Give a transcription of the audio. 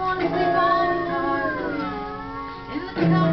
want to be by In the